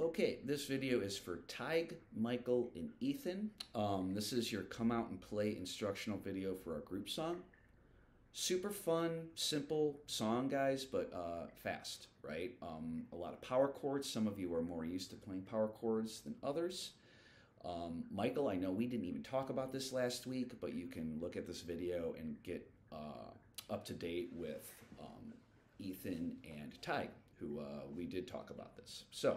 Okay, this video is for Tadgh, Michael, and Ethan. Um, this is your come out and play instructional video for our group song. Super fun, simple song, guys, but uh, fast, right? Um, a lot of power chords. Some of you are more used to playing power chords than others. Um, Michael, I know we didn't even talk about this last week, but you can look at this video and get uh, up to date with um, Ethan and Tadgh, who uh, we did talk about this. So,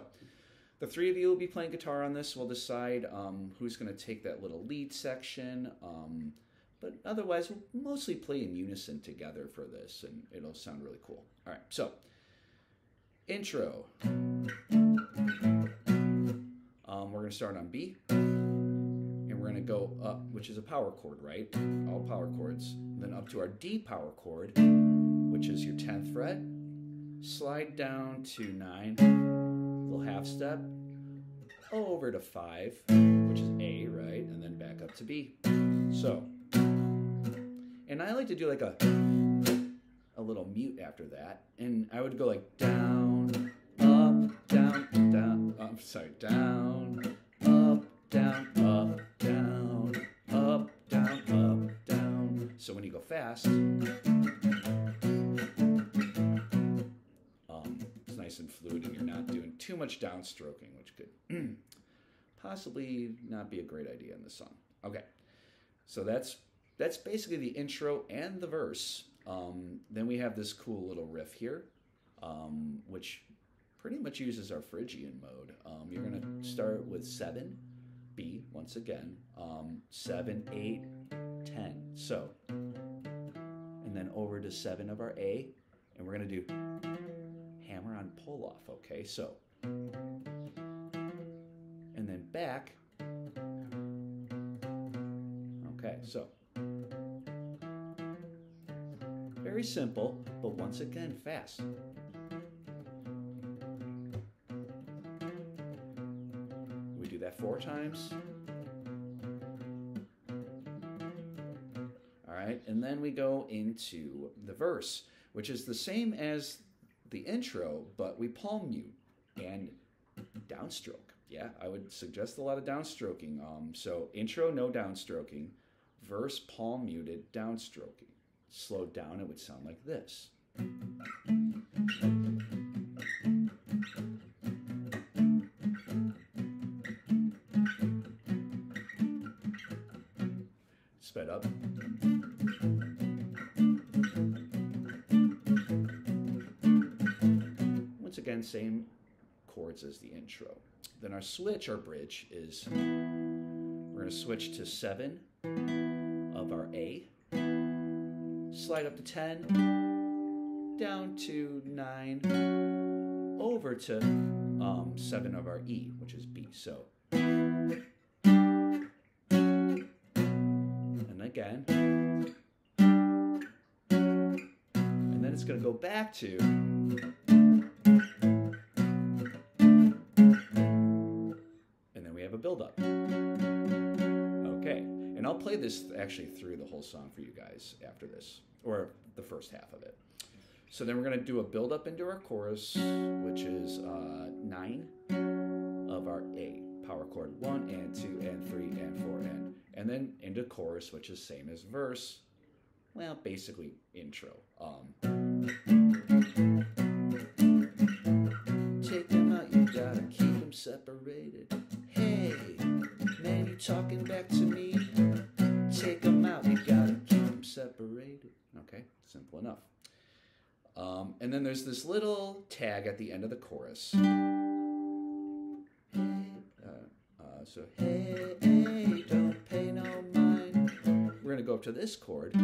the three of you will be playing guitar on this. We'll decide um, who's going to take that little lead section. Um, but otherwise, we'll mostly play in unison together for this, and it'll sound really cool. All right, so intro. Um, we're going to start on B, and we're going to go up, which is a power chord, right? All power chords. Then up to our D power chord, which is your 10th fret. Slide down to 9, little half step, over to 5, which is A, right? And then back up to B. So, and I like to do like a a little mute after that. And I would go like down, up, down, down. I'm sorry, down, up, down, up, down, up, down, up, down. So when you go fast, nice and fluid, and you're not doing too much downstroking, which could possibly not be a great idea in the song. Okay, so that's that's basically the intro and the verse. Um, then we have this cool little riff here, um, which pretty much uses our Phrygian mode. Um, you're going to start with 7, B, once again, um, 7, 8, 10. So, and then over to 7 of our A, and we're going to do hammer on pull off, okay? So, and then back. Okay, so very simple, but once again, fast. We do that four times. All right, and then we go into the verse, which is the same as the intro, but we palm mute and downstroke. Yeah, I would suggest a lot of downstroking. Um, so intro, no downstroking. Verse, palm muted, downstroking slowed down, it would sound like this. Sped up. Same chords as the intro. Then our switch, our bridge, is we're going to switch to 7 of our A slide up to 10, down to 9, over to um, 7 of our E, which is B. So, and again, and then it's going to go back to, this actually through the whole song for you guys after this, or the first half of it. So then we're going to do a build up into our chorus, which is uh, nine of our A power chord one and two and three and four and and then into chorus, which is same as verse. Well, basically intro. Um, Take them out, you gotta keep them separated. Hey, man, you talking back to me? Simple enough. Um, and then there's this little tag at the end of the chorus. Hey, uh, uh, so, hey, hey, don't pay no mind. We're going to go up to this chord,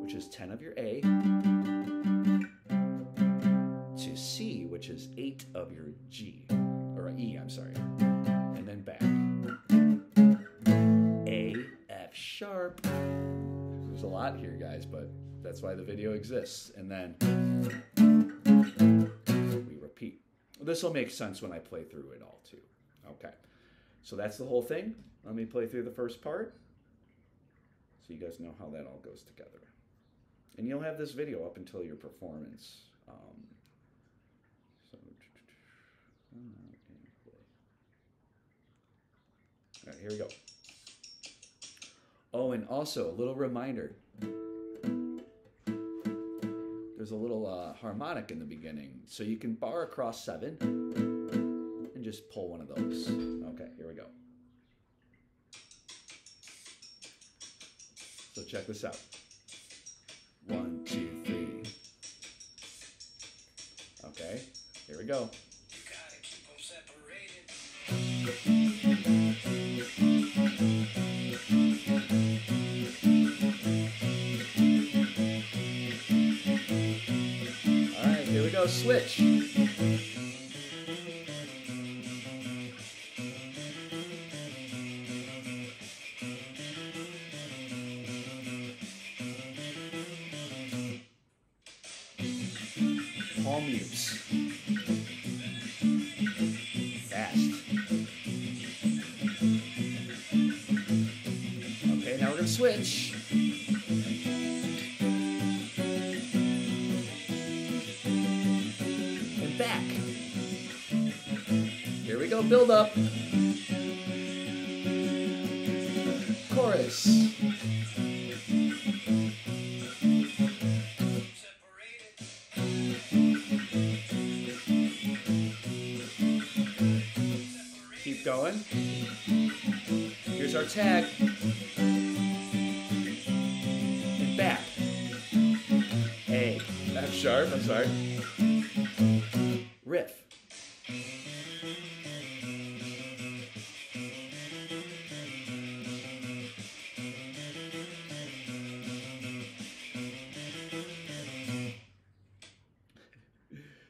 which is 10 of your A, to C, which is 8 of your G, or E, I'm sorry, and then back. A, F sharp. There's a lot here, guys, but that's why the video exists. And then we repeat. This will make sense when I play through it all, too. Okay. So that's the whole thing. Let me play through the first part so you guys know how that all goes together. And you'll have this video up until your performance. Um, so. All right, here we go. Oh, and also a little reminder. There's a little uh, harmonic in the beginning, so you can bar across seven and just pull one of those. Okay, here we go. So check this out. One, two, three. Okay, here we go. Switch. Palm mutes. Fast. Okay, now we're gonna switch. Back. Here we go, build up. Chorus. Keep going. Here's our tag. And back. A. F sharp, I'm sorry. Riff.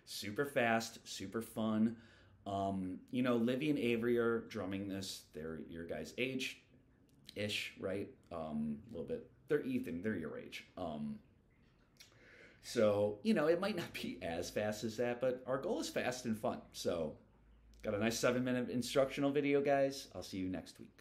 super fast, super fun. Um, you know, Livy and Avery are drumming this. They're your guys' age ish, right? Um, a little bit. They're Ethan, they're your age. Um, so, you know, it might not be as fast as that, but our goal is fast and fun. So, got a nice seven minute instructional video, guys. I'll see you next week.